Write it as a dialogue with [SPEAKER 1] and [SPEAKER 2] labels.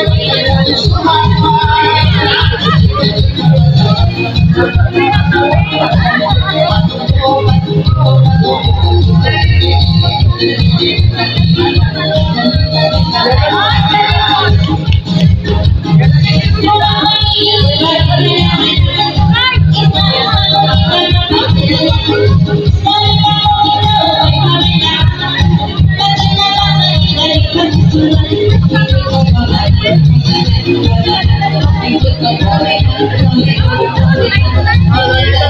[SPEAKER 1] Meu
[SPEAKER 2] Thank you. Thank you.